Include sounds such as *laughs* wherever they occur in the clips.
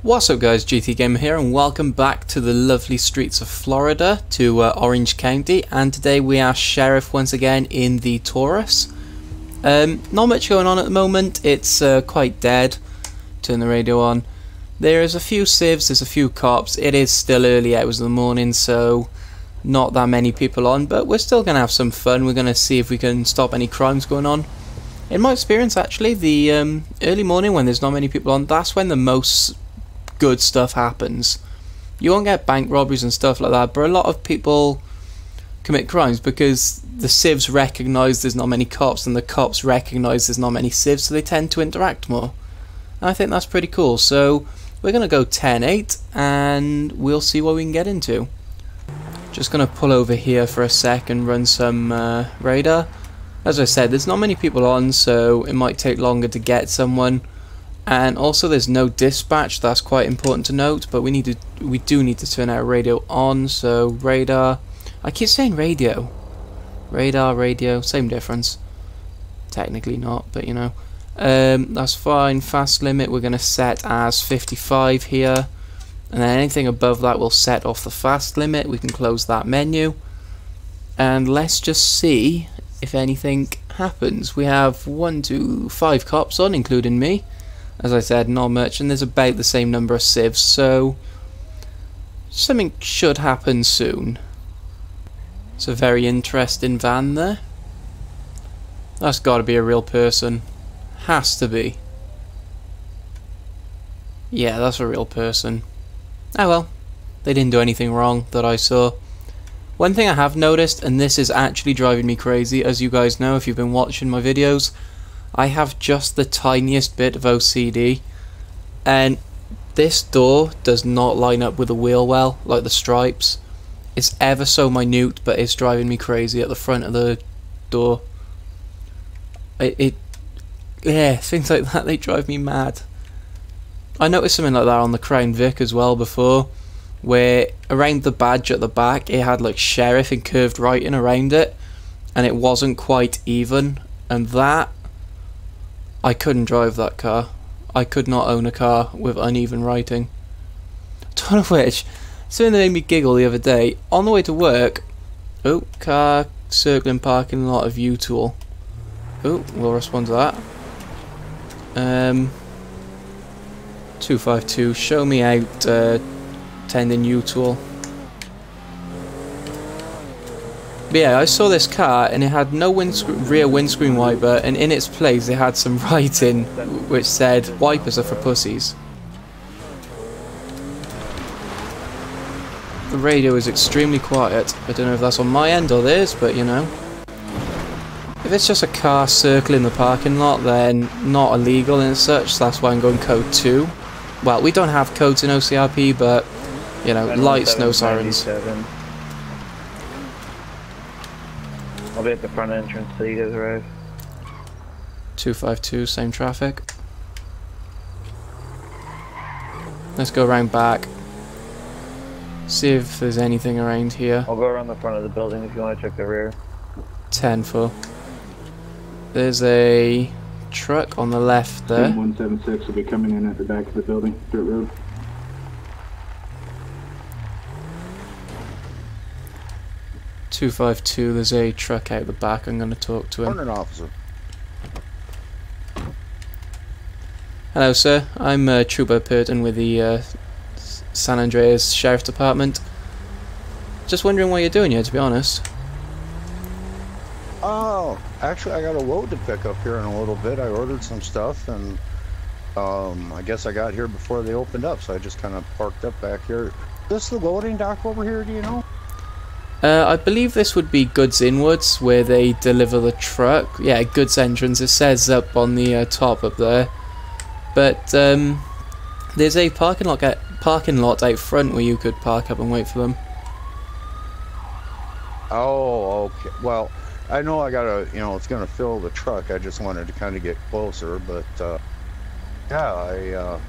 What's up guys, GT Gamer here and welcome back to the lovely streets of Florida, to uh, Orange County, and today we are Sheriff once again in the Taurus. Um, not much going on at the moment, it's uh, quite dead. Turn the radio on. There's a few civs, there's a few cops, it is still early hours of the morning so not that many people on, but we're still going to have some fun, we're going to see if we can stop any crimes going on. In my experience actually, the um, early morning when there's not many people on, that's when the most good stuff happens. You won't get bank robberies and stuff like that, but a lot of people commit crimes because the civs recognise there's not many cops and the cops recognise there's not many civs, so they tend to interact more. And I think that's pretty cool. So we're going to go 10-8 and we'll see what we can get into. Just going to pull over here for a sec and run some uh, radar. As I said, there's not many people on, so it might take longer to get someone and also there's no dispatch. That's quite important to note but we need to we do need to turn our radio on. So radar. I keep saying radio. Radar radio same difference. Technically not but you know. Um, that's fine. Fast limit we're gonna set as 55 here. And then anything above that will set off the fast limit. We can close that menu. And let's just see if anything happens. We have one two five cops on including me as I said, not much, and there's about the same number of civs, so something should happen soon. It's a very interesting van there. That's got to be a real person. Has to be. Yeah, that's a real person. Oh well, they didn't do anything wrong that I saw. One thing I have noticed, and this is actually driving me crazy, as you guys know if you've been watching my videos, I have just the tiniest bit of OCD and this door does not line up with the wheel well, like the stripes. It's ever so minute, but it's driving me crazy at the front of the door. It, it yeah, things like that, they drive me mad. I noticed something like that on the Crown Vic as well before, where around the badge at the back, it had like Sheriff and curved writing around it, and it wasn't quite even, and that I couldn't drive that car. I could not own a car with uneven writing. *laughs* Ton of which, something that made me giggle the other day, on the way to work, oh, car circling parking lot of U-Tool. Oh, we'll respond to that. Um, 252, show me out uh, tending U-Tool. But yeah, I saw this car and it had no rear windscreen wiper and in its place it had some *laughs* writing which said wipers are for pussies. The radio is extremely quiet. I don't know if that's on my end or theirs, but you know. If it's just a car circling the parking lot, then not illegal and such, so that's why I'm going code 2. Well, we don't have codes in OCRP, but, you know, lights, no sirens. I'll be at the front entrance so you guys arrive. 252, same traffic. Let's go around back. See if there's anything around here. I'll go around the front of the building if you want to check the rear. 10 for. There's a truck on the left there. 176 will be coming in at the back of the building, dirt road. 252, there's a truck out the back. I'm going to talk to him. Morning, officer. Hello, sir. I'm uh, Trooper Purton with the uh, San Andreas Sheriff Department. Just wondering what you're doing here, to be honest. Oh, actually, I got a load to pick up here in a little bit. I ordered some stuff, and um, I guess I got here before they opened up, so I just kind of parked up back here. this is the loading dock over here, do you know? Uh, I believe this would be Goods Inwards, where they deliver the truck. Yeah, Goods Entrance. It says up on the uh, top up there. But um, there's a parking lot, at, parking lot out front where you could park up and wait for them. Oh, okay. Well, I know I gotta, you know, it's gonna fill the truck. I just wanted to kind of get closer, but uh, yeah, I uh,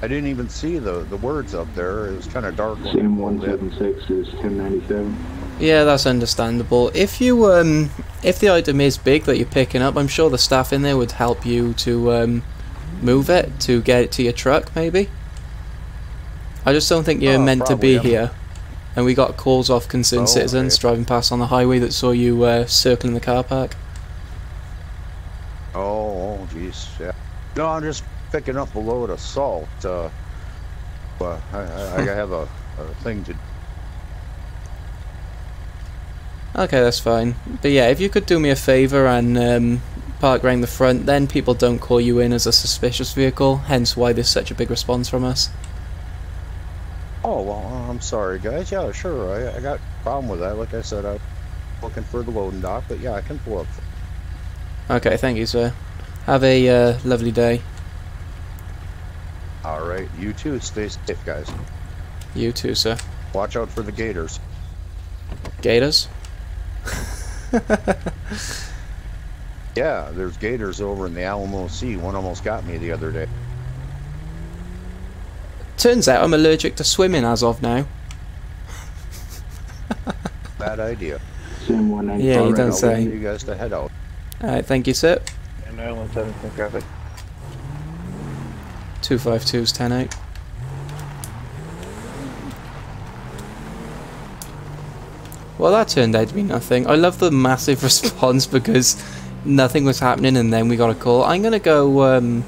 I didn't even see the the words up there. It was kind of dark. Same 176 is 1097. Yeah, that's understandable. If you um, if the item is big that you're picking up, I'm sure the staff in there would help you to um, move it to get it to your truck, maybe. I just don't think you're Oh, meant to be yeah. here. And we got calls off concerned Oh, citizens okay. driving past on the highway that saw you uh, circling the car park. Oh, oh, jeez, yeah. No, I'm just picking up a load of salt. Uh, but I, I, I *laughs* have a, a thing to. Okay, that's fine. But yeah, if you could do me a favour and um, park around the front, then people don't call you in as a suspicious vehicle, hence why there's such a big response from us. Oh well, I'm sorry, guys. Yeah, sure. I, I got a problem with that. Like I said, I'm looking for the loading dock, but yeah, I can pull up. Okay, thank you, sir. Have a uh, lovely day. All right, you too. Stay safe, guys. You too, sir. Watch out for the gators. Gators? *laughs* Yeah, there's gators over in the Alamo Sea. One almost got me the other day. Turns out I'm allergic to swimming as of now. *laughs* Bad idea. Sim 195. Yeah, you All right, don't I'll say. you guys to head out. Alright, thank you, sir. And 917 traffic. 252's 10 8. Well, that turned out to be nothing. I love the massive *laughs* response because nothing was happening and then we got a call. I'm gonna go, um,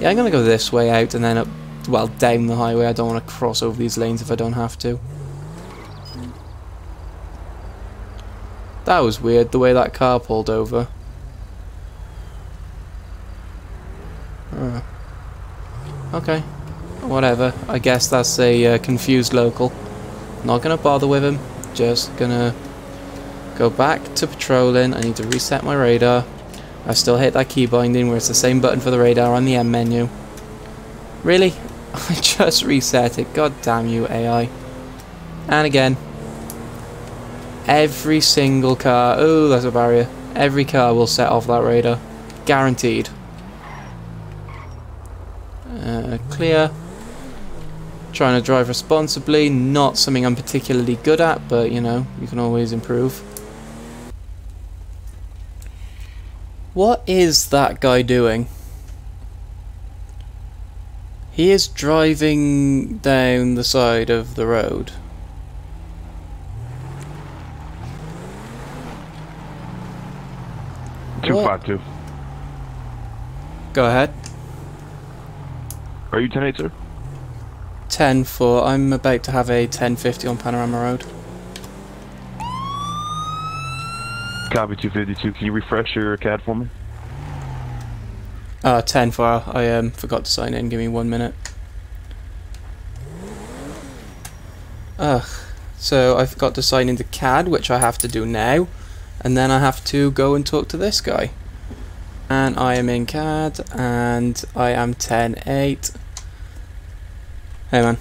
yeah, I'm gonna go this way out and then up, well, down the highway. I don't want to cross over these lanes if I don't have to. That was weird, the way that car pulled over. Okay, whatever. I guess that's a uh, confused local. Not gonna bother with him. Just gonna go back to patrolling. I need to reset my radar. I still hit that key binding where it's the same button for the radar on the M menu. Really? *laughs* I just reset it. God damn you, AI. And again. Every single car. Oh, there's a barrier. Every car will set off that radar. Guaranteed. Uh, clear. Trying to drive responsibly, not something I'm particularly good at, but you know, you can always improve. What is that guy doing? He is driving down the side of the road. Two What? five two. Go ahead. Are you 10 8, sir? 10 4. I'm about to have a 1050 on Panorama Road. Copy 252. Can you refresh your CAD for me? Uh, 10 4. I um, forgot to sign in. Give me one minute. Ugh. So I forgot to sign into CAD, which I have to do now. And then I have to go and talk to this guy. And I am in CAD, and I am 10 8. Hey man.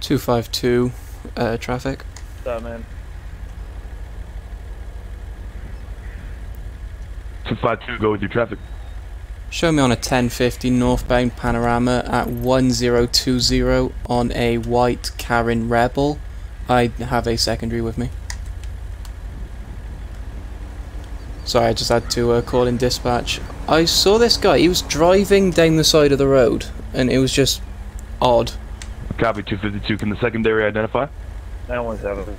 Two five two, uh, traffic. What's up, man? 252, go with your traffic. Show me on a 1050 northbound panorama at 1020 on a white Karin Rebel. I have a secondary with me. Sorry, I just had to uh, call in dispatch. I saw this guy, he was driving down the side of the road, and it was just odd. Copy 252. Can the secondary identify? 917.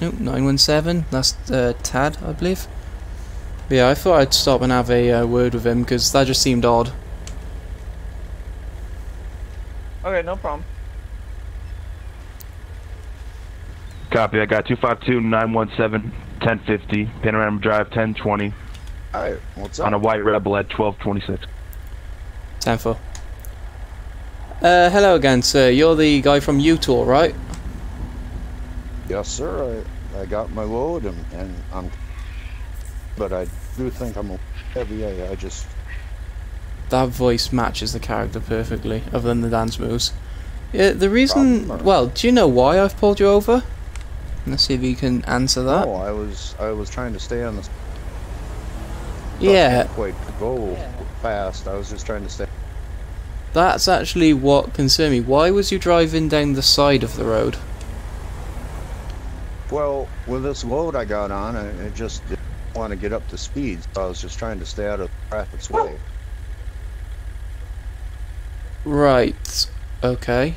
Nope, 917, that's uh, Tad, I believe. But yeah, I thought I'd stop and have a uh, word with him, because that just seemed odd. Okay, no problem. Copy. I got 252 917 1050. Panorama Drive 1020 Hi, what's on a white rebel at 1226. 10 4. Uh, hello again, sir. You're the guy from Utah, right? Yes, sir. I, I got my load and, and I'm. But I do think I'm a heavy. I, I just. That voice matches the character perfectly, other than the dance moves. Yeah, the reason. Well, do you know why I've pulled you over? Let's see if you can answer that. No, I was I was trying to stay on the. yeah, quite go fast. I was just trying to stay. that's actually what concerned me. Why was you driving down the side of the road? Well, with this load I got on, it just want to get up to speed, so I was just trying to stay out of traffic's way. Right. Okay.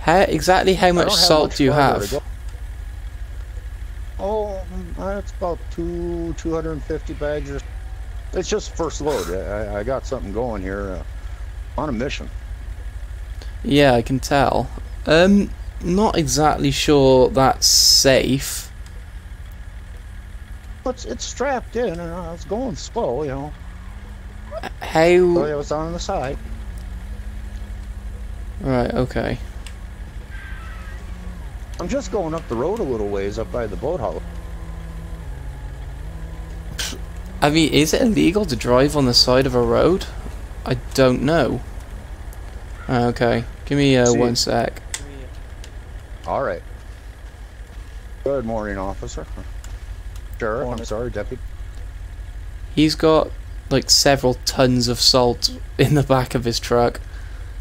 How exactly how much salt do you have? Oh, that's about two 250 bags. Or, it's just first load. I, I got something going here uh, on a mission. Yeah, I can tell. Um, not exactly sure that's safe. It's it's strapped in, and I was going slow, you know. So How? I was on the side. Right. Okay. I'm just going up the road a little ways up by the boathouse. I mean, is it illegal to drive on the side of a road? I don't know. Okay. Give me uh, one sec. All right. Good morning, officer. Sheriff, I'm sorry, deputy. He's got like several tons of salt in the back of his truck,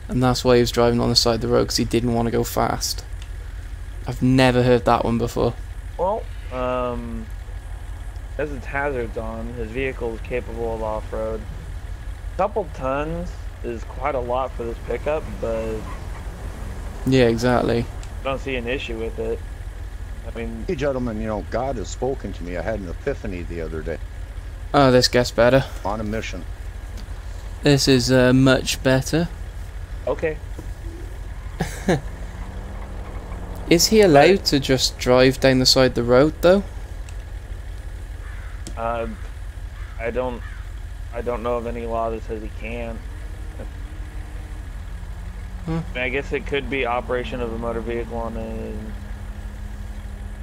and that's why he was driving on the side of the road because he didn't want to go fast. I've never heard that one before. Well, um, as its hazards on, his vehicle is capable of off-road. A Couple tons is quite a lot for this pickup, but Yeah, exactly. I don't see an issue with it. I mean, Hey, gentlemen, you know, God has spoken to me. I had an epiphany the other day Oh, this gets better. on a mission. This is uh, much better. okay. *laughs* Is he allowed to just drive down the side of the road though? Uh, I don't, I don't know of any law that says he can. Hmm. I, mean, I guess it could be operation of a motor vehicle on a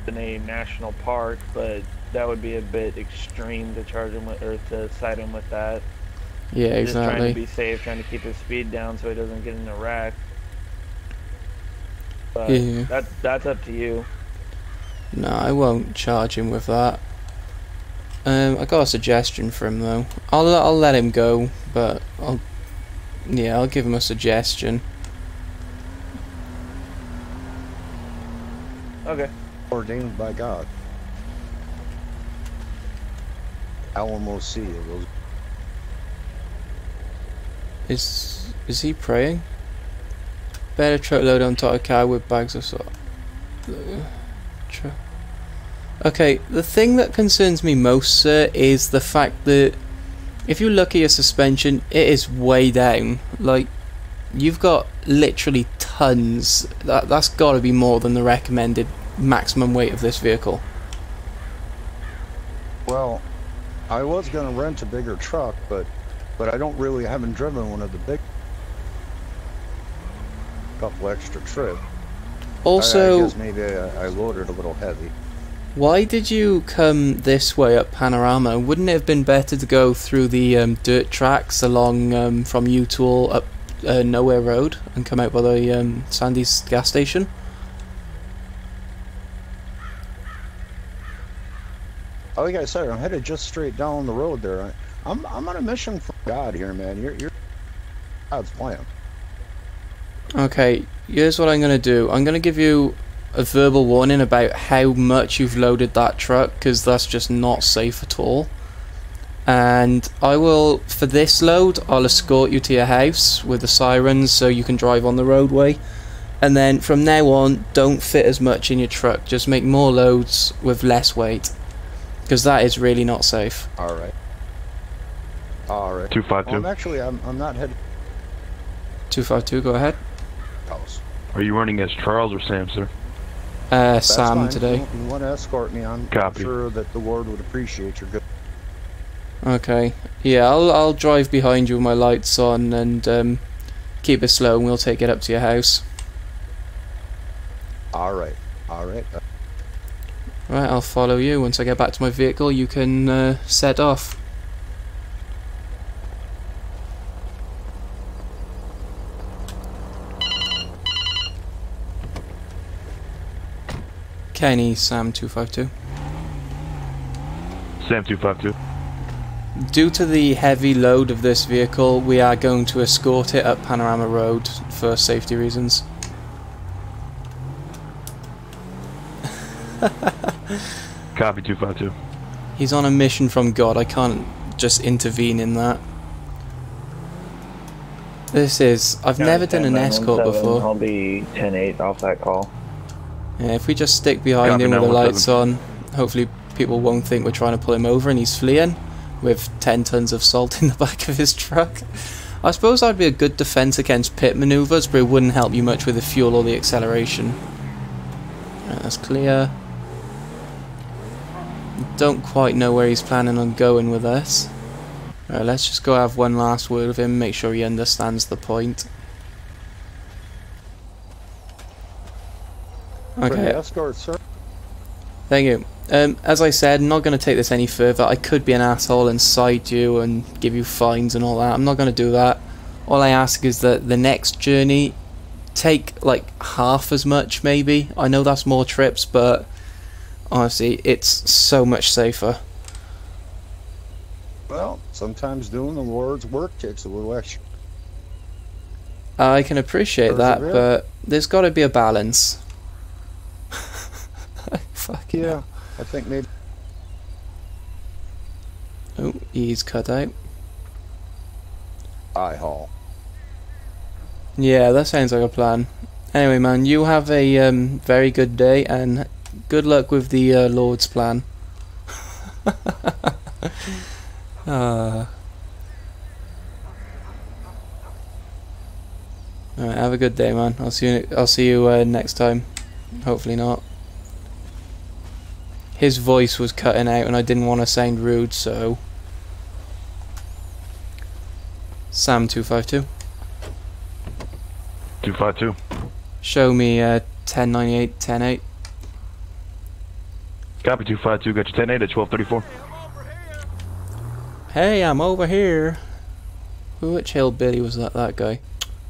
in a national park, but that would be a bit extreme to charge him with or to cite him with that. Yeah, exactly. Just trying to be safe, trying to keep his speed down so he doesn't get in a wreck. But Yeah. that that's up to you. No, I won't charge him with that. Um, I got a suggestion for him though. I'll I'll let him go, but I'll yeah I'll give him a suggestion. Okay. Ordained by God. Alamo Sea. Is is he praying? Better truck load on top of car with bags of salt. Okay, the thing that concerns me most, sir, is the fact that if you look at your suspension, it is way down. Like, you've got literally tons. That that's got to be more than the recommended maximum weight of this vehicle. Well, I was gonna rent a bigger truck, but but I don't really haven't driven one of the big couple extra trips. I- Also, I, guess maybe I, I loaded a little heavy. Why did you come this way up Panorama? Wouldn't it have been better to go through the um, dirt tracks along um, from Utool up uh, Nowhere Road and come out by the um, Sandy's gas station? Oh, like I said, I'm headed just straight down the road there. I, I'm I'm on a mission from God here, man. You're you're God's plan. Okay, here's what I'm to do. I'm to give you a verbal warning about how much you've loaded that truck because that's just not safe at all. And I will, for this load, I'll escort you to your house with the sirens so you can drive on the roadway. And then from now on, don't fit as much in your truck. Just make more loads with less weight. Because that is really not safe. All right. All right. Two five Well, I'm actually I'm I'm not headed 252, go ahead. to house. Are you running as Charles or Sam, sir? Uh, That's Sam fine. today. You, you want to escort me on? Copy. I'm sure that the Lord would appreciate your good. Okay. Yeah, I'll I'll drive behind you with my lights on and um, keep it slow, and we'll take it up to your house. All right. All right. Right, I'll follow you. Once I get back to my vehicle, you can uh, set off. Kenny, Sam 252. Sam two five two. Due to the heavy load of this vehicle, we are going to escort it up Panorama Road for safety reasons. Copy two five two. He's on a mission from God. I can't just intervene in that. This is... I've never done an escort before. I'll be 10-8 off that call. Yeah, if we just stick behind Copy him with the 917. lights on, hopefully people won't think we're trying to pull him over and he's fleeing with 10 tons of salt in the *laughs* back of his truck. I suppose that'd be a good defense against pit maneuvers, but it wouldn't help you much with the fuel or the acceleration. Right, that's clear. Don't quite know where he's planning on going with this. Right, let's just go have one last word with him, make sure he understands the point. Okay, escort, sir. Thank you. Um, as I said, I'm not going to take this any further. I could be an asshole and cite you and give you fines and all that. I'm not going to do that. All I ask is that the next journey take like half as much, maybe. I know that's more trips, but honestly, it's so much safer. Well, sometimes doing the Lord's work takes a little extra. I can appreciate that, but there's got to be a balance. *laughs* Fuck Yeah, I think maybe. Oh, he's cut out. I haul. Yeah, that sounds like a plan. Anyway, man, you have a um, very good day and good luck with the uh, Lord's plan. *laughs* uh. Alright, have a good day, man. I'll see you. I'll see you uh, next time. Hopefully not. His voice was cutting out, and I didn't want to sound rude, so. Sam two five two. 252. Show me uh, 1098, 108. Copy 252. Got your 10 8 at 1234. Hey, I'm over here. Which hillbilly was that? That guy.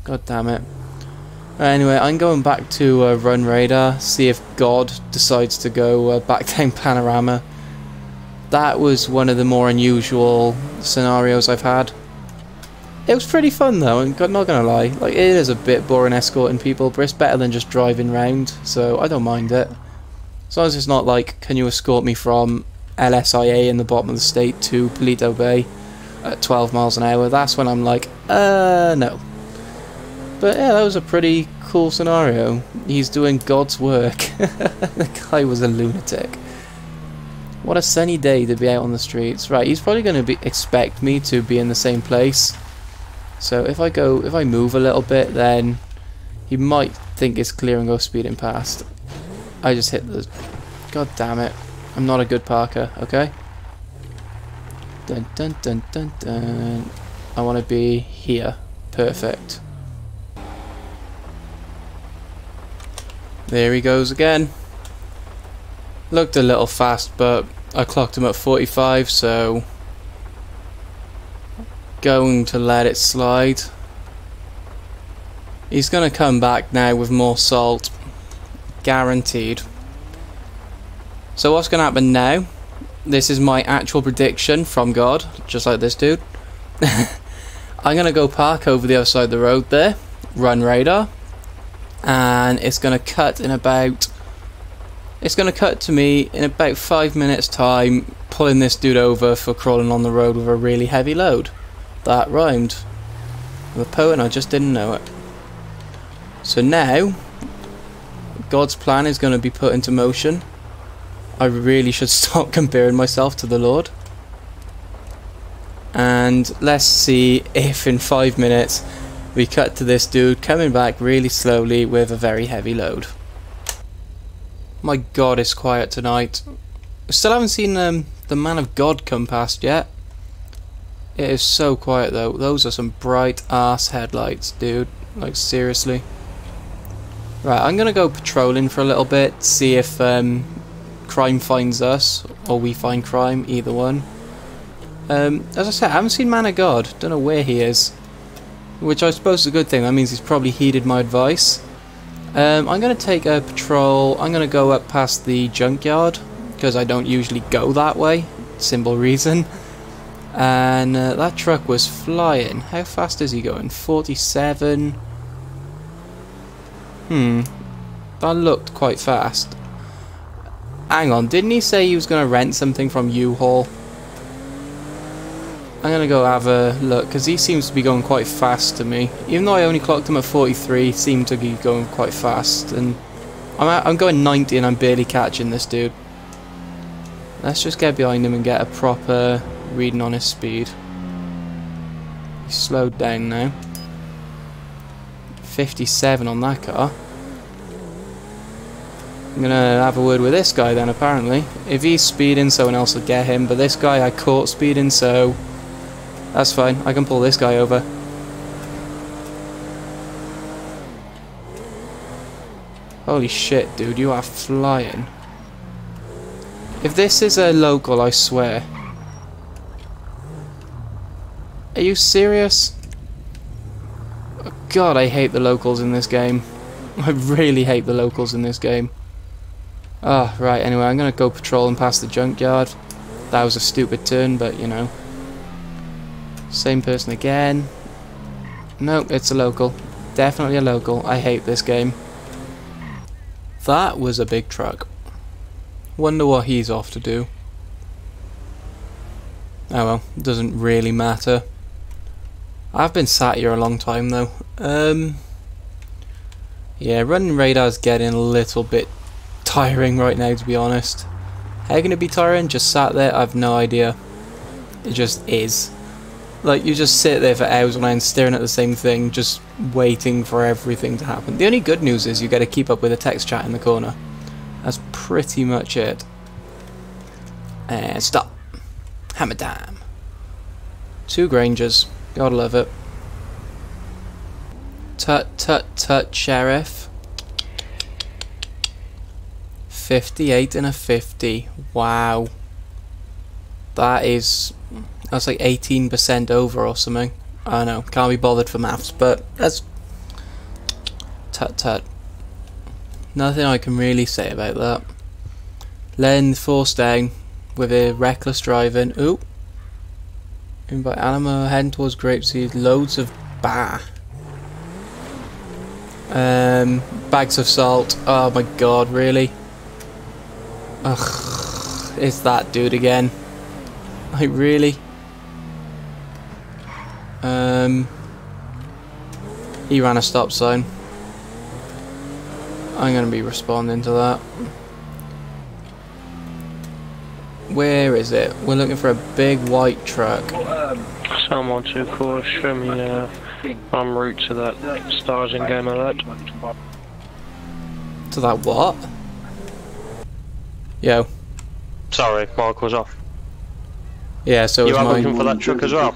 God damn it. Anyway, I'm going back to uh, Run Radar, see if God decides to go uh, back *laughs* down Panorama. That was one of the more unusual scenarios I've had. It was pretty fun though, and not gonna lie, like it is a bit boring escorting people, but it's better than just driving round, so I don't mind it. As long as it's not like, can you escort me from LSIA in the bottom of the state to Paleto Bay at 12 miles an hour, that's when I'm like, uh, no. But yeah, that was a pretty cool scenario. He's doing God's work. *laughs* the guy was a lunatic. What a sunny day to be out on the streets. Right, he's probably going to be expect me to be in the same place. So if I go, if I move a little bit, then he might think it's clear and go speeding past. I just hit the. God damn it! I'm not a good parker. Okay. Dun dun dun dun dun. I want to be here. Perfect. There he goes again. Looked a little fast, but I clocked him at 45, so going to let it slide. He's going to come back now with more salt. Guaranteed. So what's going to happen now? This is my actual prediction from God, just like this dude. *laughs* I'm going to go park over the other side of the road there, run radar, and it's going to cut in about... It's going to cut to me in about five minutes time, pulling this dude over for crawling on the road with a really heavy load. That rhymed. I'm a poet and I just didn't know it. So now, God's plan is going to be put into motion. I really should *laughs* stop comparing myself to the Lord. And let's see if in five minutes we cut to this dude coming back really slowly with a very heavy load. My god, it's quiet tonight. Still haven't seen um, the man of God come past yet. It is so quiet though. Those are some bright ass headlights, dude. Like seriously. Right, I'm gonna go patrolling for a little bit, see if um, crime finds us or we find crime. Either one. Um, as I said, I haven't seen Man of God. Don't know where he is. Which I suppose is a good thing. That means he's probably heeded my advice. Um, I'm going to take a patrol. I'm going to go up past the junkyard because I don't usually go that way. Simple *laughs* reason. And uh, that truck was flying. How fast is he going? 47. Hmm. That looked quite fast. Hang on, didn't he say he was going to rent something from U-Haul? I'm going to go have a look, because he seems to be going quite fast to me. Even though I only clocked him at 43, he seemed to be going quite fast. And I'm, at, I'm going 90 and I'm barely catching this dude. Let's just get behind him and get a proper reading on his speed. He's slowed down now. 57 on that car. I'm gonna have a word with this guy then apparently. If he's speeding someone else will get him, but this guy I caught speeding so that's fine, I can pull this guy over. Holy shit dude, you are flying. If this is a local, I swear. Are you serious? God, I hate the locals in this game. *laughs* I really hate the locals in this game. Ah, oh, right, anyway, I'm gonna go patrol and pass the junkyard. That was a stupid turn, but you know. Same person again. Nope, it's a local. Definitely a local. I hate this game. That was a big truck. Wonder what he's off to do. Oh well, doesn't really matter. I've been sat here a long time though. Um, yeah, running radar's getting a little bit tiring right now to be honest. How can it be tiring? Just sat there? I've no idea. It just is. Like, you just sit there for hours on end staring at the same thing, just waiting for everything to happen. The only good news is you get to keep up with a text chat in the corner. That's pretty much it. And stop. Hammer time. Two Grangers. Gotta love it. Tut tut tut, Sheriff. 58 and a 50. Wow. That is... That's like 18% over or something. I don't know, can't be bothered for maths, but that's... Tut tut. Nothing I can really say about that. The force down with a reckless driving. Ooh. Invite Alamo heading towards Grapeseed. Loads of bar. Um, bags of salt. Oh my god, really? Ugh, it's that dude again. Like, really? Um, he ran a stop sign. I'm going to be responding to that. Where is it? We're looking for a big white truck. Someone to course, show me uh, en route to that stars in game alert. To that what? Yo. Sorry, Mark was off. Yeah, so You was are mine. looking for that truck as well?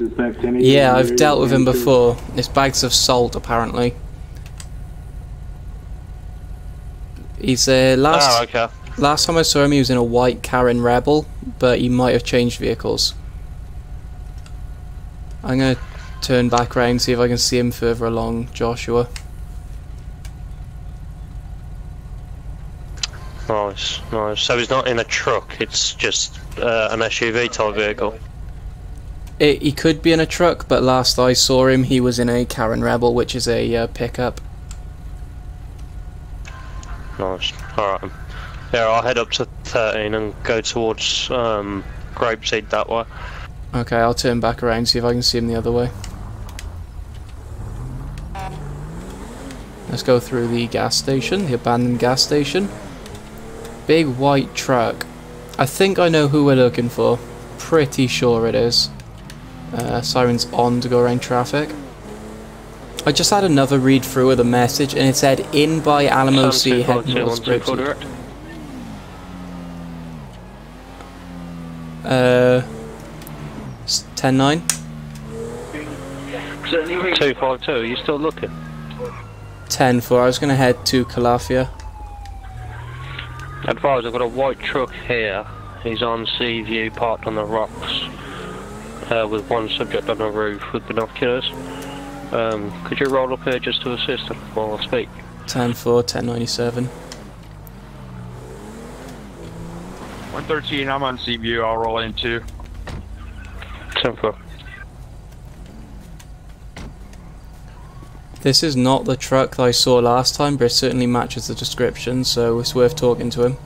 Yeah, I've dealt with him before. It's bags of salt, apparently. He's uh, last Oh, okay. Last time I saw him, he was in a white Karin Rebel, but he might have changed vehicles. I'm gonna turn back round see if I can see him further along, Joshua. Nice, nice. So he's not in a truck, it's just uh, an SUV type vehicle. It, he could be in a truck, but last I saw him, he was in a Karin Rebel, which is a uh, pickup. Nice. Alright. Yeah, I'll head up to 13 and go towards um, Grapeseed that way. Okay, I'll turn back around see if I can see him the other way. Let's go through the gas station, the abandoned gas station. Big white truck. I think I know who we're looking for. Pretty sure it is. Uh, sirens on to go around traffic. I just had another read through of the message and it said in by Alamo Sea head towards Grapeseed. Uh, s- 10-9? 252, you still looking? 10-4. I was going to head to Calafia. Advise, I've got a white truck here. He's on Seaview, parked on the rocks, uh, with one subject on the roof with binoculars. Um, could you roll up here just to assist him while I speak? 10-4, 1097. 113, I'm on Seaview. I'll roll in too. 10 4. This is not the truck that I saw last time, but it certainly matches the description, so it's worth talking to him.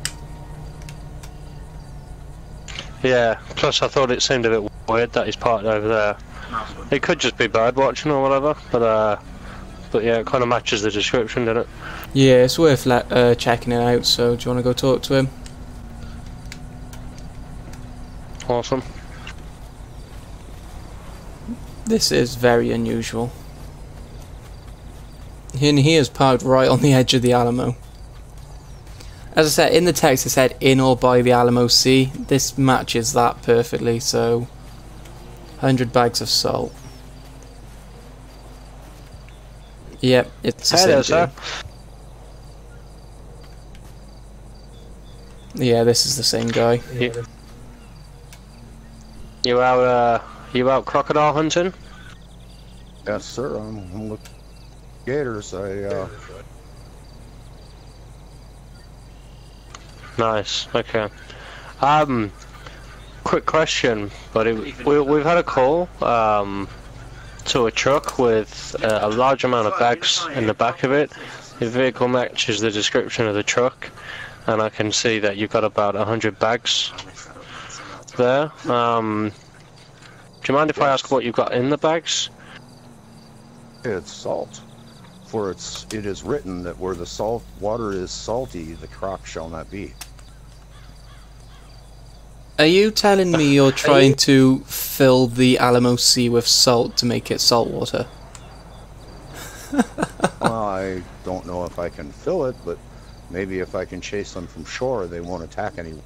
Yeah, plus I thought it seemed a bit weird that he's parked over there. It could just be bird watching or whatever, but uh, but yeah, it kind of matches the description, didn't it? Yeah, it's worth uh, checking it out. So, do you want to go talk to him? Awesome. This is very unusual. And he is parked right on the edge of the Alamo. As I said, in the text it said in or by the Alamo Sea. This matches that perfectly, so 100 bags of salt. Yep, it's the Hey same there, sir. Yeah, this is the same guy. You, you out uh, you out crocodile hunting? Yes, sir. I'm, I'm looking gators. I uh, Nice. Okay. Um, quick question, but it, we, we've had a call um to a truck with uh, a large amount of bags in the back of it. The vehicle matches the description of the truck, and I can see that you've got about hundred bags there. Um, do you mind if I ask what you've got in the bags? it's salt. For it's it is written that where the salt water is salty, the crop shall not be. Are you telling me *laughs* you're trying to fill the Alamo Sea with salt to make it salt water? *laughs* well, I don't know if I can fill it, but maybe if I can chase them from shore, they won't attack anyone.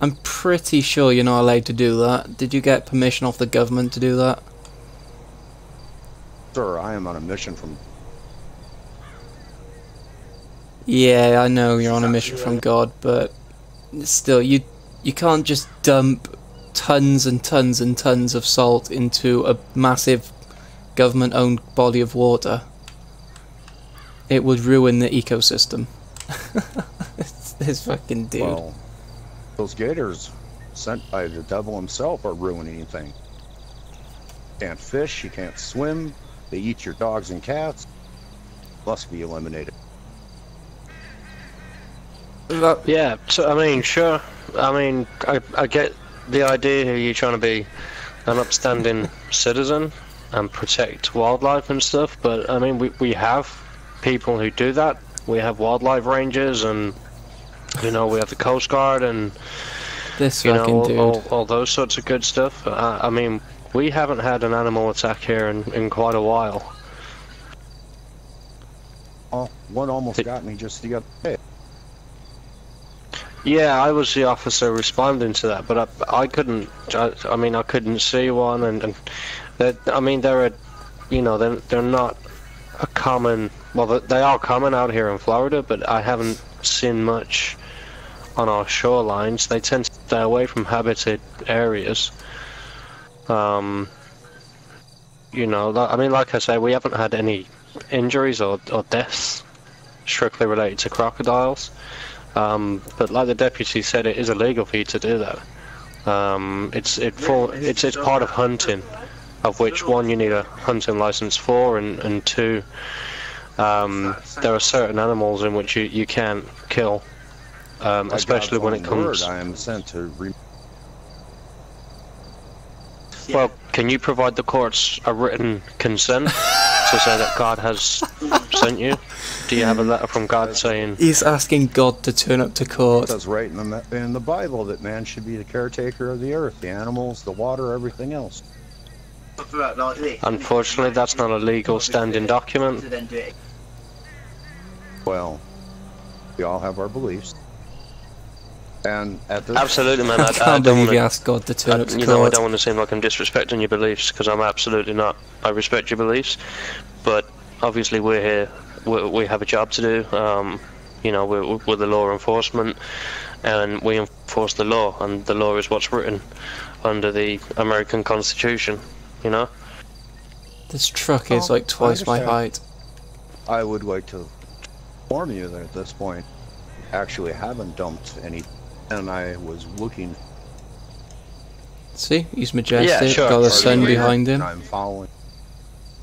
I'm pretty sure you're not allowed to do that. Did you get permission off the government to do that? Sir, I am on a mission from. Yeah, I know you're on a mission from God, but still, you you can't just dump tons and tons and tons of salt into a massive government-owned body of water. It would ruin the ecosystem. *laughs* this, fucking dude. Well, those gators sent by the devil himself are ruining things. Can't fish, you can't swim, they eat your dogs and cats. Must be eliminated. That- Yeah, so I mean, sure. I mean, I, I get the idea here you're trying to be an upstanding *laughs* citizen and protect wildlife and stuff, but I mean, we, we have people who do that. We have wildlife rangers and, you know, we have the Coast Guard and, this you know, all, all, all those sorts of good stuff. I, I mean, we haven't had an animal attack here in, in quite a while. Oh, one almost Th- got me just the other day. Yeah, I was the officer responding to that, but I, I couldn't. I, I mean, I couldn't see one, and, and that I mean, they're a, you know, they're they're not a common. Well, they- they are common out here in Florida, but I haven't seen much on our shorelines. They tend to stay away from habited areas. Um, you know, I mean, like I say, we haven't had any injuries or, or deaths strictly related to crocodiles. Um, but like the deputy said, it is illegal for you to do that. Um, it's it fall, it's it's part of hunting, of which one you need a hunting license for, and and two, um, there are certain animals in which you you can't kill, um, especially when it comes. Word, I am sent to re- Well, can you provide the courts a written consent to say that God has sent you? Do you have a letter from God saying? He's asking God to turn up to court. It says right in the in the Bible that man should be the caretaker of the earth, the animals, the water, everything else. Unfortunately, that's not a legal standing document. Well, we all have our beliefs. And at this Absolutely, man. I, *laughs* I I can't don't believe he want asked God to turn up to. to You know, I don't want to seem like I'm disrespecting your beliefs because I'm absolutely not. I respect your beliefs, but obviously we're here. We, we have a job to do. Um, you know, we're, we're the law enforcement, and we enforce the law, and the law is what's written under the American Constitution. You know. This truck is Oh, like twice my height. I would like to inform you that at this point, actually haven't dumped any, and I was looking. See, he's majestic. sure. Got the Are sun behind him. I'm following.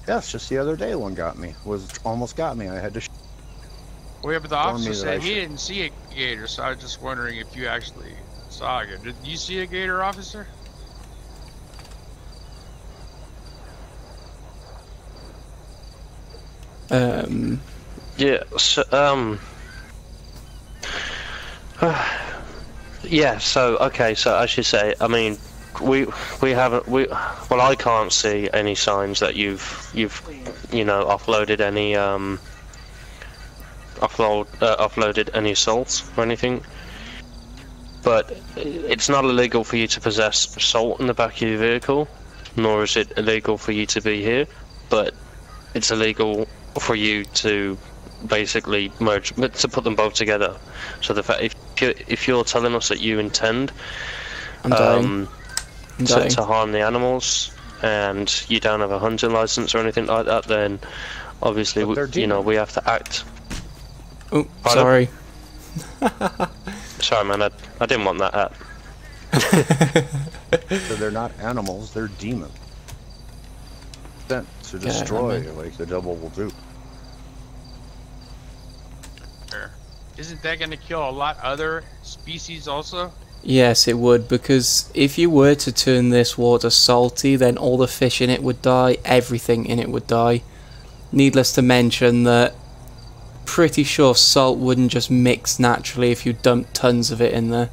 Yes, just the other day one got me. Was almost got me. I had to. Sh- Well, yeah, but the officer said he didn't see a gator, so I was just wondering if you actually Saga, did you see a gator officer? Um, Yeah, so, um. *sighs* yeah, so, okay, so as you say, I mean, we we haven't we well I can't see any signs that you've you've you know offloaded any um offload uh, offloaded any salts or anything. But it's not illegal for you to possess salt in the back of your vehicle nor is it illegal for you to be here but it's illegal for you to basically merge to put them both together. So the fact if you if you're telling us that you intend I'm dying. um, I'm to, dying. to harm the animals and you don't have a hunting license or anything like that, then obviously we, you know we have to act. Oh, Pardon? sorry. Sorry, man, I, I didn't want that hat. *laughs* So they're not animals, they're demons. Sent to Yeah, destroy, man. like the devil will do. Or isn't that gonna kill a lot other species also? Yes, it would, because if you were to turn this water salty, then all the fish in it would die, everything in it would die. Needless to mention that pretty sure salt wouldn't just mix naturally if you dumped tons of it in there.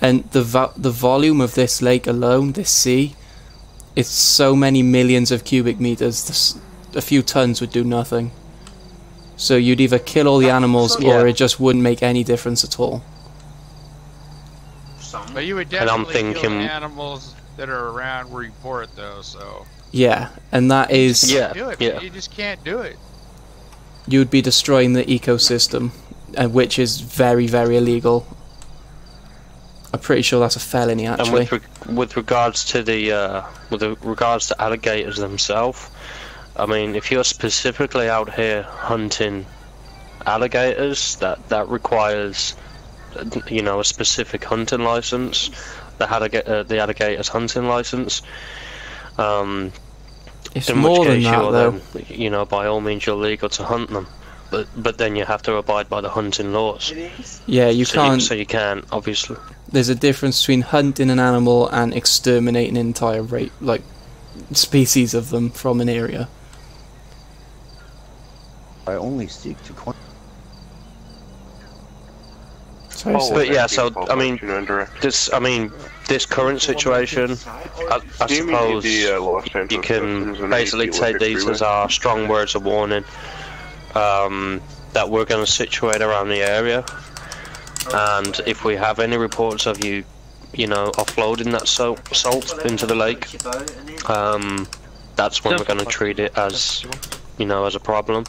And the vo- the volume of this lake alone, this sea, it's so many millions of cubic meters. This, a few tons would do nothing. So you'd either kill all the animals, Yeah. or it just wouldn't make any difference at all. But you would And I'm definitely kill thinking- the animals that are around where you pour it though, so Yeah, and that is Yeah, do it. yeah. You just can't do it. you'd be destroying the ecosystem, uh, which is very, very illegal. I'm pretty sure that's a felony, And actually. with re- with regards to the uh, with regards to alligators themselves, I mean, if you're specifically out here hunting alligators, that that requires you know a specific hunting license, the alligator uh, the alligators hunting license. Um, it's in more which than case that, you're though. then, you know, by all means you're legal to hunt them, but but then you have to abide by the hunting laws. Yeah, you so can't. You, so you can't, obviously. There's a difference between hunting an animal and exterminating an entire rate, like species of them from an area. I only seek to quench. Sorry, sir. But yeah, so I mean, this I mean, this current situation, I, I suppose you can basically take these as our strong words of warning um, that we're going to situate around the area, and if we have any reports of you, you know, offloading that salt, salt into the lake, um, that's when we're going to treat it as, you know, as a problem.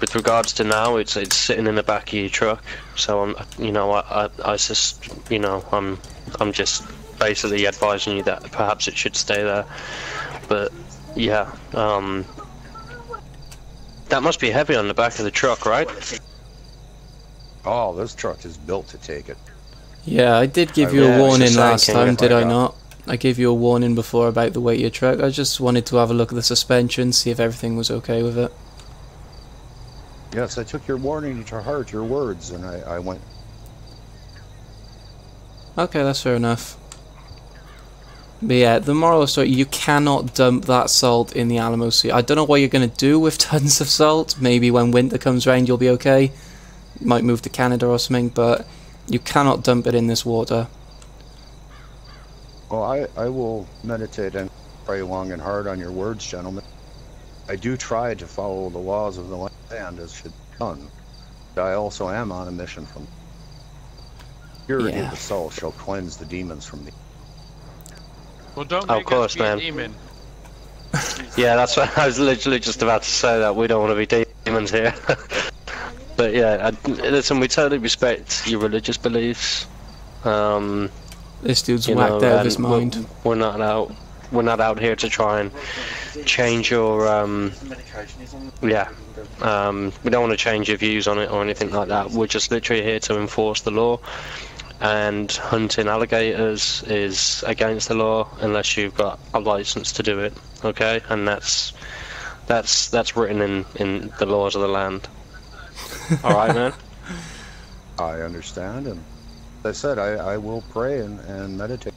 With regards to now, it's it's sitting in the back of your truck, so I'm, you know, I, I, I just, you know, I'm, I'm just basically advising you that perhaps it should stay there. But yeah, um, that must be heavy on the back of the truck, right? Oh, this truck is built to take it. Yeah, I did give I you was a warning last time, did I find not? I gave you a warning before about the weight of your truck. I just wanted to have a look at the suspension, see if everything was okay with it. Yes, I took your warning to heart, your words, and I, I went. Okay, that's fair enough. But yeah, the moral of the story, you cannot dump that salt in the Alamo Sea. I don't know what you're going to do with *laughs* tons of salt. Maybe when winter comes around you'll be okay. You might move to Canada or something, but you cannot dump it in this water. Well, I, I will meditate and pray long and hard on your words, gentlemen. I do try to follow the laws of the land as should be done. But I also am on a mission from purity Yeah. of the soul shall cleanse the demons from me. Well, don't Of course, us be a man. demon. *laughs* Yeah, that's what I was literally just about to say that we don't want to be demons here. *laughs* but yeah, I, listen, we totally respect your religious beliefs. Um, This dude's you whacked know, out of his and we're- mind. We're not out. We're not out here to try and change your. Um, yeah. Um, we don't want to change your views on it or anything like that. We're just literally here to enforce the law. And hunting alligators is against the law unless you've got a license to do it. Okay, and that's that's that's written in in the laws of the land. *laughs* All right, man. I understand, and I said, I, I will pray and, and meditate.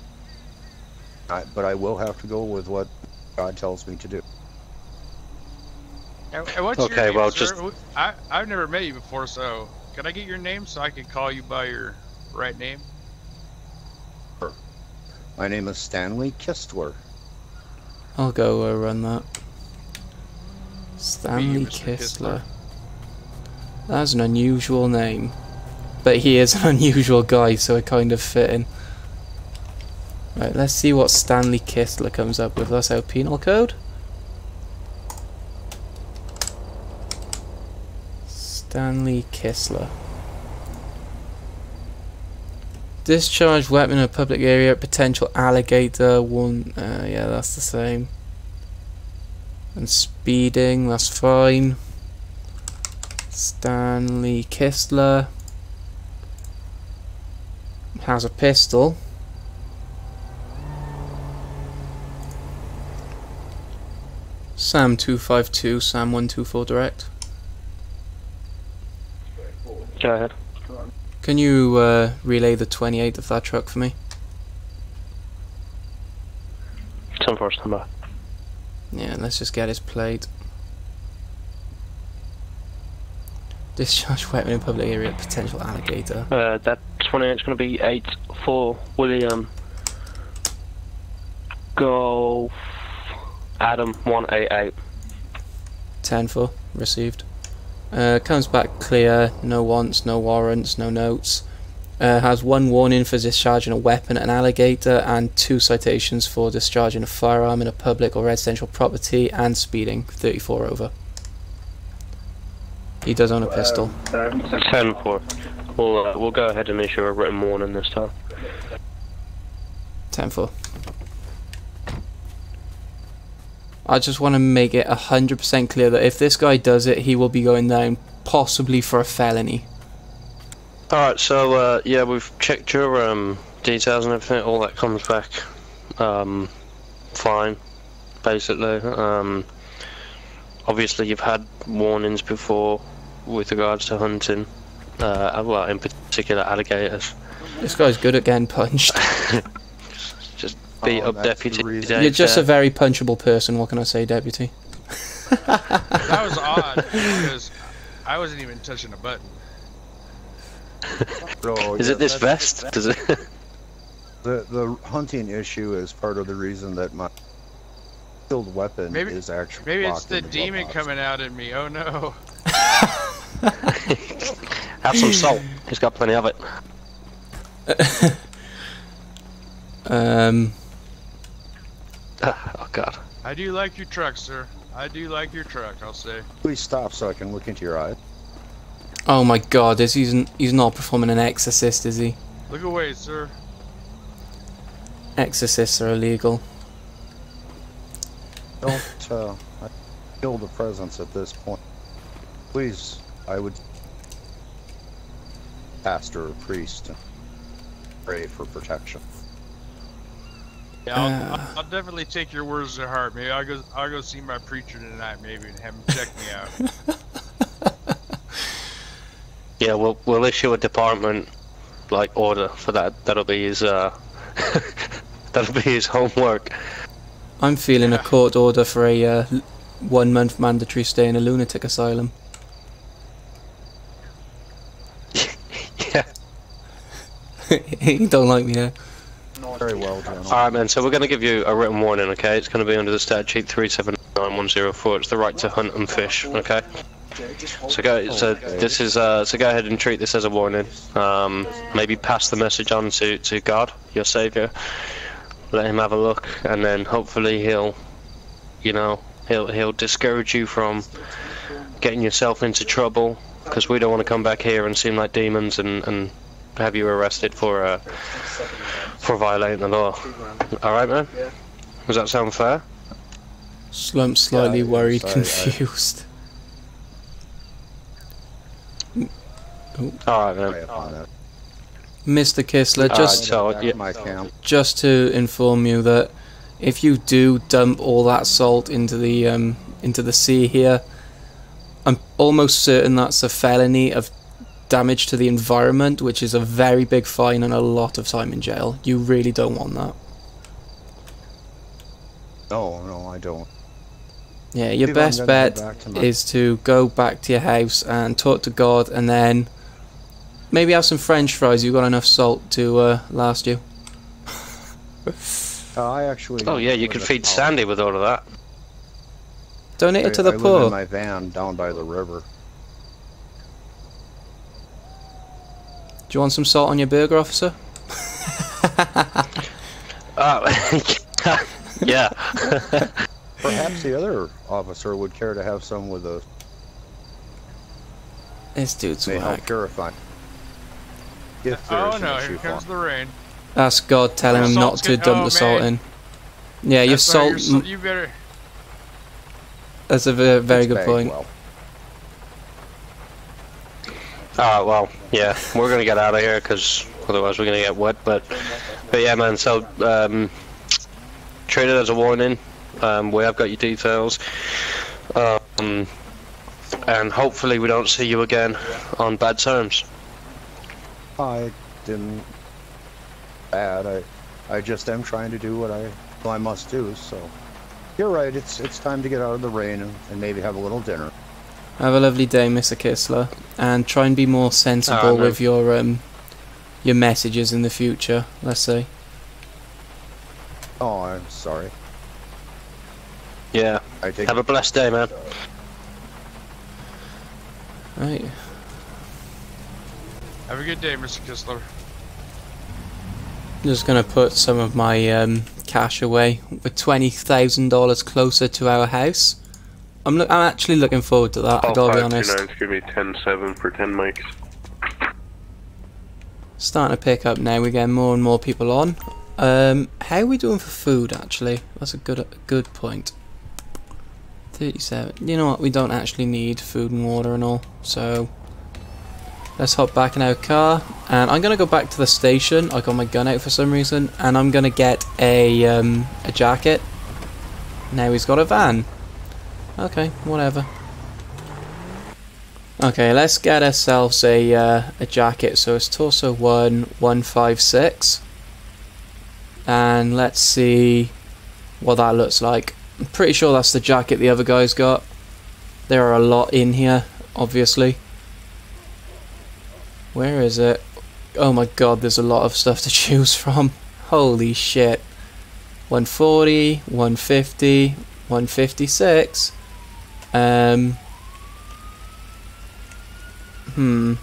I, but I will have to go with what God tells me to do. And, and what's Okay, your name, well, sir? just- I, I've never met you before, so can I get your name so I can call you by your right name? My name is Stanley Kistler. I'll go uh, run that. Stanley Mr. Kistler. That's an unusual name. But he is an *laughs* unusual guy, so it kind of fit in. Right, let's see what Stanley Kistler comes up with. That's our penal code. Stanley Kistler. Discharged weapon in a public area, potential alligator, one, uh, yeah, that's the same. And speeding, that's fine. Stanley Kistler has a pistol. Sam 252, Sam 124 direct. Go ahead. Can you uh, relay the 28 of that truck for me? Ten four standby. Yeah, let's just get his plate. Discharge weapon in public area, potential alligator. Uh, that 28 is going to be 8 4 William Golf Adam 188. 10 for, received. Uh, comes back clear, no wants, no warrants, no notes. Uh, has one warning for discharging a weapon an alligator and two citations for discharging a firearm in a public or residential property and speeding, 34 over. He does own a pistol. 10 4. We'll, uh, we'll go ahead and issue a written warning this time. 10 4. I just want to make it 100% clear that if this guy does it, he will be going down possibly for a felony. Alright, so uh, yeah, we've checked your um, details and everything, all that comes back um, fine, basically. Um, obviously, you've had warnings before with regards to hunting, uh, well, in particular, alligators. This guy's good at getting punched. *laughs* Just beat Oh, up Deputy reason. You're just a very punchable person, what can I say, Deputy? That was *laughs* odd because I wasn't even touching a button. So, Is yeah, it this vest? Does it? *laughs* The the hunting issue is part of the reason that my concealed weapon Maybe- is actually Maybe it's the the demon box. coming out in me. Oh no. *laughs* Have some salt. He's got plenty of it. Um, *laughs* oh God. I do like your truck, sir. I do like your truck, I'll say. Please stop so I can look into your eyes. oh my god, is he's, he's not performing an exorcist, is he? Look away, sir. Exorcists are illegal. Don't uh, I feel the presence at this point. Please, I would pastor or priest and pray for protection. Yeah, I'll, Uh. I'll, I'll definitely take your words to heart. Maybe I'll go. I'll go see my preacher tonight, maybe, and have him check me out. *laughs* Yeah, we'll we'll issue a department like order for that. That'll be his uh *laughs* that'll be his homework. I'm feeling a court order for a uh, one month mandatory stay in a lunatic asylum. *laughs* yeah. you don't like me there. Very well, gentlemen. Alright man, so we're gonna give you a written warning, okay? It's gonna be under the statute three seven nine one zero four. It's the right to hunt and fish, okay? So go so this is uh so go ahead and treat this as a warning. Um maybe pass the message on to, to God, your saviour. Let him have a look and then hopefully he'll you know, he'll he'll discourage you from getting yourself into trouble because we don't want to come back here and seem like demons and, and have you arrested for uh for violating the law. Alright man? Does that sound fair? Slump, slightly Yeah, worried, sorry, I- confused. Alright Pray man. upon it. Mr. Kistler, Alright, just so Back yeah, to just to inform you that if you do dump all that salt into the um, into the sea here, I'm almost certain that's a felony of damage to the environment, which is a very big fine and a lot of time in jail. You really don't want that. No, no, I don't. Yeah, your Maybe best bet to is to go back to your house and talk to God, and then maybe have some French fries. You've got enough salt to uh, last you. Uh, *laughs* I actually. Oh yeah, you live could feed a- Sandy with all of that. Donate I, it to the I live poor. in my van down by the river. Do you want some salt on your burger, officer? Oh, *laughs* *laughs* yeah. *laughs* Perhaps the other officer would care to have some with a This dude's may help whack. purify. If oh, there's Oh no, here comes him. the rain. Ask God, telling him not to dump oh, the salt man. in. Yeah, your That's salt. you're so- you better. That's a ve- very good point. well. Oh well, yeah, we're gonna get out of here because otherwise we're gonna get wet. But, but yeah, man. So, um, treat it as a warning. Um, we have got your details. Um, and hopefully we don't see you again on bad terms. I didn't bad. I I just am trying to do what I well, I must do. So you're right. It's it's time to get out of the rain and, and maybe have a little dinner. Have a lovely day, Mr. Kistler, and try and be more sensible no. with your um your messages in the future. Let's say. Oh, I'm sorry. Yeah. I take Have a blessed day, man. Right. Have a good day, Mr. Kistler. Just gonna put some of my um, cash away. We're twenty thousand dollars closer to our house. I'm look. I'm actually looking forward to that. I gotta be honest. 529's give me 10-7 for 10 mics. Starting to pick up now. We're getting more and more people on. Um, how are we doing for food? Actually, that's a good good point. Thirty-seven. You know what? We don't actually need food and water and all. So let's hop back in our car, and I'm gonna go back to the station. I got my gun out for some reason, and I'm gonna get a um, a jacket. Now he's got a van. Okay, whatever. Okay, let's get ourselves a uh, a jacket. So it's torso one one five six, and let's see what that looks like. I'm pretty sure that's the jacket the other guys got. There are a lot in here, obviously. Where is it? Oh my god, there's a lot of stuff to *laughs* choose from. Holy shit. 140, 150, 156. Um. Hmm.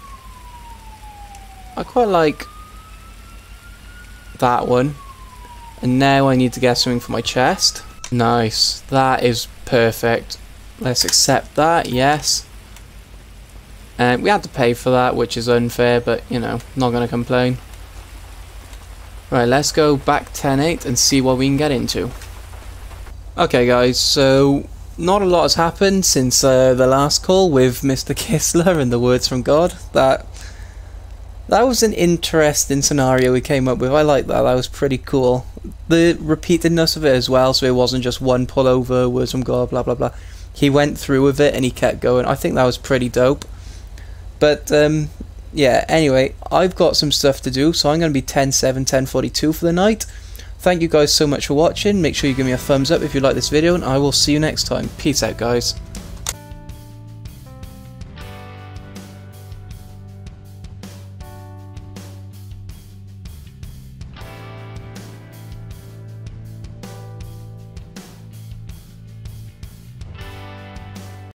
I quite like that one. And now I need to get something for my chest. Nice. That is perfect. Let's accept that, yes. And we had to pay for that, which is unfair, but, you know, not going to complain. Right, let's go back 10-8 and see what we can get into. Okay, guys, so not a lot has happened since uh, the last call with Mr. Kistler and the words from God. That that was an interesting scenario we came up with. I like that. That was pretty cool. The repeatedness of it as well, so it wasn't just one pullover, words from God, blah blah blah. He went through with it and he kept going. I think that was pretty dope. But um, yeah, anyway, I've got some stuff to do, so I'm going to be 10-7, 10-42 for the night. Thank you guys so much for watching. Make sure you give me a thumbs up if you like this video, and I will see you next time. Peace out, guys.